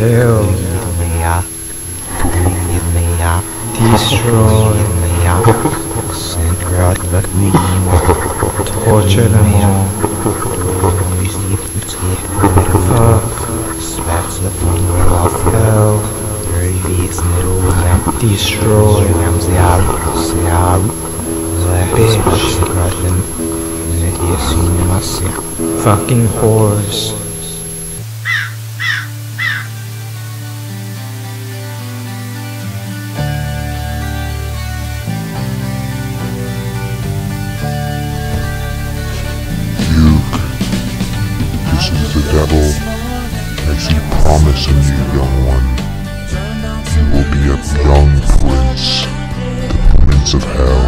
Kill. Destroy. And God let me torture them all. Fuck. Spats the funeral off hell. Destroy. Bitch. Fucking whores. Devil. Makes he promising you, young one. You will be a young prince, the prince of hell.